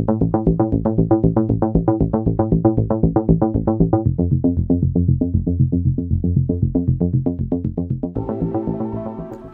Hey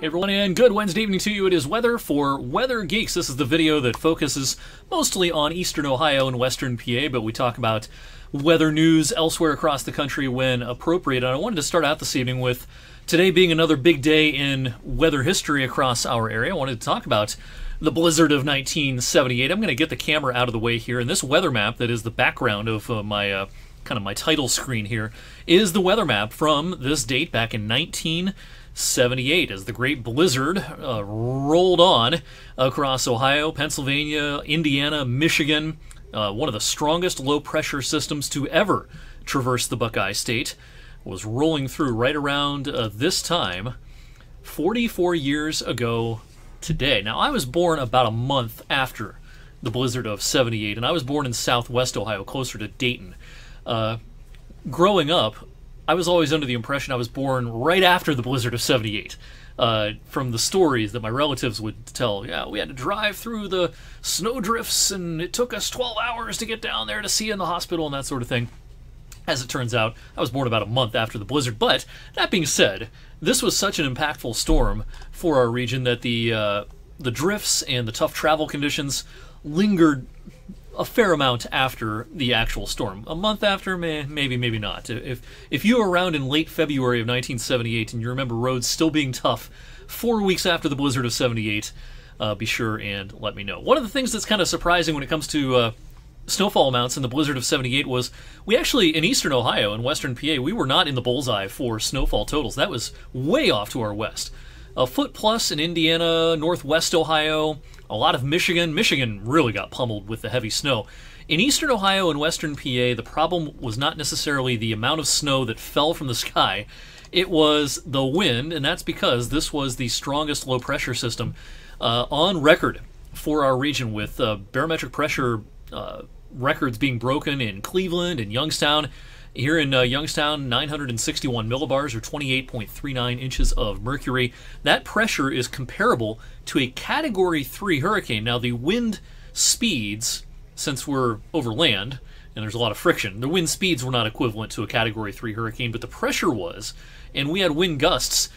everyone, and good Wednesday evening to you. It is weather for Weather Geeks. This is the video that focuses mostly on eastern Ohio and western PA, but we talk about weather news elsewhere across the country when appropriate. And I wanted to start out this evening with today being another big day in weather history across our area. I wanted to talk about the blizzard of 1978. I'm going to get the camera out of the way here, and this weather map that is the background of uh, my uh, kind of my title screen here is the weather map from this date back in 1978 as the Great Blizzard uh, rolled on across Ohio, Pennsylvania, Indiana, Michigan, uh, one of the strongest low pressure systems to ever traverse the Buckeye State, was rolling through right around uh, this time 44 years ago today. Now, I was born about a month after the blizzard of 78, and I was born in southwest Ohio, closer to Dayton. Uh, growing up, I was always under the impression I was born right after the blizzard of 78. Uh, from the stories that my relatives would tell, yeah, we had to drive through the snowdrifts and it took us 12 hours to get down there to see in the hospital and that sort of thing. As it turns out, I was born about a month after the blizzard. But that being said, this was such an impactful storm for our region that the uh, the drifts and the tough travel conditions lingered a fair amount after the actual storm. A month after, may, maybe, maybe not. If if you were around in late February of 1978 and you remember roads still being tough, four weeks after the blizzard of 78, uh, be sure and let me know. One of the things that's kind of surprising when it comes to uh, snowfall amounts in the blizzard of 78 was we actually in eastern Ohio and western PA we were not in the bullseye for snowfall totals. That was way off to our west. A foot plus in Indiana, northwest Ohio, a lot of Michigan. Michigan really got pummeled with the heavy snow. In eastern Ohio and western PA, the problem was not necessarily the amount of snow that fell from the sky, it was the wind, and that's because this was the strongest low pressure system uh, on record for our region, with uh, barometric pressure uh, records being broken in Cleveland and Youngstown. Here in uh, Youngstown, 961 millibars or 28.39 inches of mercury. That pressure is comparable to a Category 3 hurricane. Now, the wind speeds, since we're over land and there's a lot of friction, the wind speeds were not equivalent to a Category 3 hurricane, but the pressure was, and we had wind gusts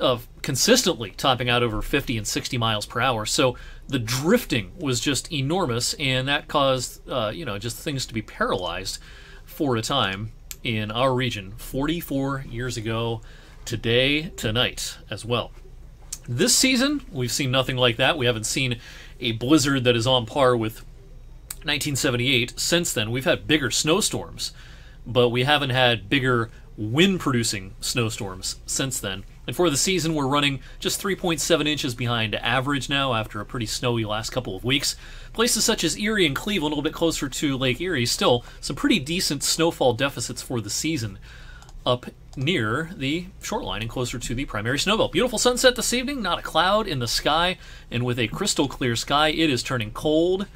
of consistently topping out over 50 and 60 miles per hour. So the drifting was just enormous, and that caused, uh, you know, just things to be paralyzed for a time in our region 44 years ago today, tonight as well. This season, we've seen nothing like that. We haven't seen a blizzard that is on par with 1978 since then. We've had bigger snowstorms, but we haven't had bigger wind producing snowstorms since then. And for the season, we're running just 3.7 inches behind average now after a pretty snowy last couple of weeks. Places such as Erie and Cleveland, a little bit closer to Lake Erie, still some pretty decent snowfall deficits for the season up near the shoreline and closer to the primary snowbelt. Beautiful sunset this evening, not a cloud in the sky, and with a crystal clear sky, it is turning cold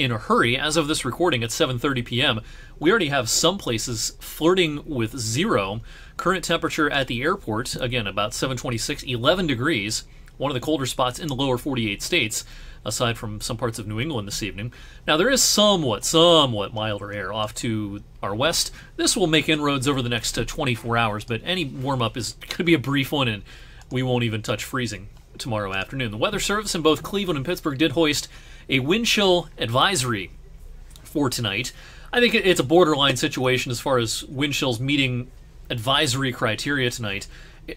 in a hurry. As of this recording at 7:30 p.m., we already have some places flirting with zero. Current temperature at the airport, again about 726, 11 degrees, one of the colder spots in the lower 48 states, aside from some parts of New England this evening. Now, there is somewhat, somewhat milder air off to our west. This will make inroads over the next uh, 24 hours, but any warm up is going to be a brief one, and we won't even touch freezing tomorrow afternoon. The Weather Service in both Cleveland and Pittsburgh did hoist a wind chill advisory for tonight. I think it's a borderline situation as far as wind chills meeting advisory criteria tonight.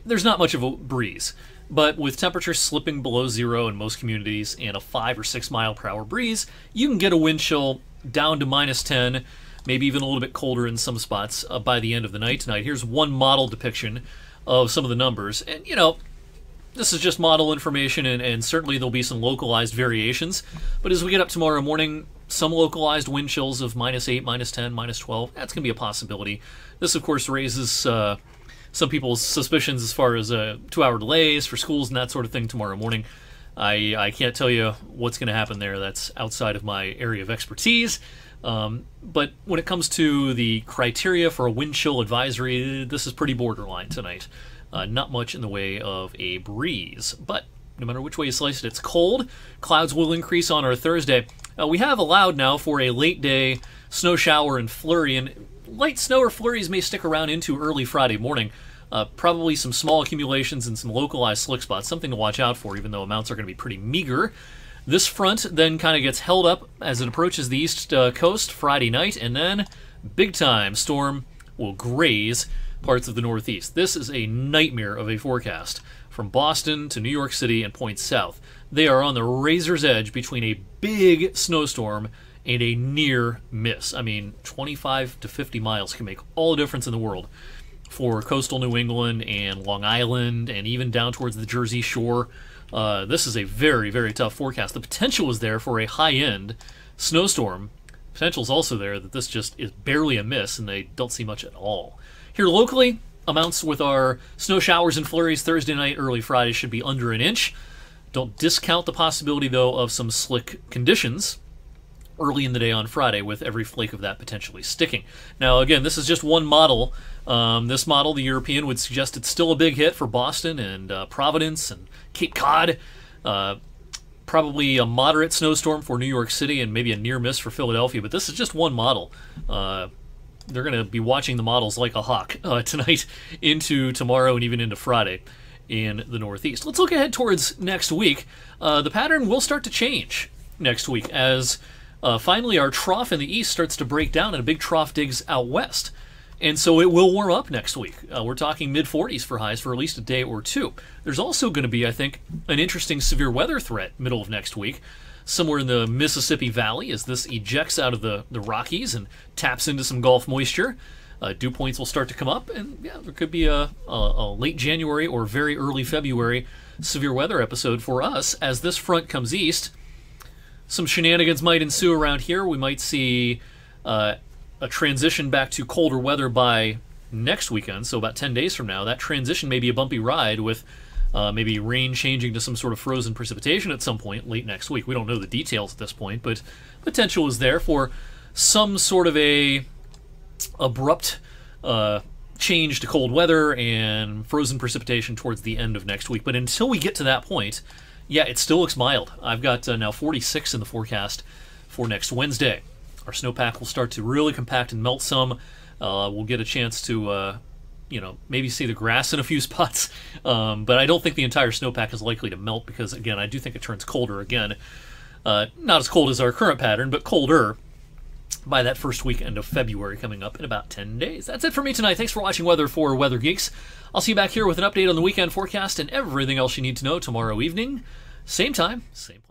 There's not much of a breeze, but with temperatures slipping below zero in most communities and a five or six mile per hour breeze, you can get a wind chill down to minus 10, maybe even a little bit colder in some spots uh, by the end of the night tonight. Here's one model depiction of some of the numbers. And, you know, this is just model information, and, and, certainly there'll be some localized variations. But as we get up tomorrow morning, some localized wind chills of minus 8, minus 10, minus 12, that's going to be a possibility. This, of course, raises uh, some people's suspicions as far as uh, two hour delays for schools and that sort of thing tomorrow morning. I, I can't tell you what's going to happen there. That's outside of my area of expertise. Um, but when it comes to the criteria for a wind chill advisory, this is pretty borderline tonight. Uh, not much in the way of a breeze, but no matter which way you slice it, it's cold. Clouds will increase on our Thursday. Uh, we have allowed now for a late day snow shower and flurry, and light snow or flurries may stick around into early Friday morning. Uh, probably some small accumulations and some localized slick spots, something to watch out for, even though amounts are going to be pretty meager. This front then kind of gets held up as it approaches the east uh, coast Friday night, and then big time storm will graze parts of the Northeast. This is a nightmare of a forecast. From Boston to New York City and points south, they are on the razor's edge between a big snowstorm and a near miss. I mean, 25 to 50 miles can make all the difference in the world for coastal New England and Long Island and even down towards the Jersey Shore. Uh, this is a very, very tough forecast. The potential is there for a high end snowstorm. Potential is also there that this just is barely a miss and they don't see much at all. Here locally, amounts with our snow showers and flurries Thursday night, early Friday should be under an inch. Don't discount the possibility, though, of some slick conditions early in the day on Friday, with every flake of that potentially sticking. Now, again, this is just one model. Um, this model, the European, would suggest it's still a big hit for Boston and uh, Providence and Cape Cod. Uh, probably a moderate snowstorm for New York City and maybe a near miss for Philadelphia, but this is just one model. Uh, they're going to be watching the models like a hawk uh, tonight into tomorrow and even into Friday in the Northeast. Let's look ahead towards next week. Uh, the pattern will start to change next week as uh, finally our trough in the east starts to break down and a big trough digs out west. And so it will warm up next week. Uh, we're talking mid 40s for highs for at least a day or two. There's also going to be, I think, an interesting severe weather threat middle of next week somewhere in the Mississippi Valley as this ejects out of the, the Rockies and taps into some Gulf moisture. Uh, dew points will start to come up, and yeah, there could be a, a, a, late January or very early February severe weather episode for us as this front comes east. Some shenanigans might ensue around here. We might see uh, a transition back to colder weather by next weekend, so about 10 days from now. That transition may be a bumpy ride with uh, maybe rain changing to some sort of frozen precipitation at some point late next week. We don't know the details at this point, but potential is there for some sort of a abrupt uh, change to cold weather and frozen precipitation towards the end of next week. But until we get to that point, yeah, it still looks mild. I've got uh, now 46 in the forecast for next Wednesday. Our snowpack will start to really compact and melt some. Uh, we'll get a chance to uh, you know, maybe see the grass in a few spots. Um, but I don't think the entire snowpack is likely to melt because, again, I do think it turns colder again. Uh, not as cold as our current pattern, but colder by that first weekend of February coming up in about 10 days. That's it for me tonight. Thanks for watching Weather for Weather Geeks. I'll see you back here with an update on the weekend forecast and everything else you need to know tomorrow evening. Same time, same place.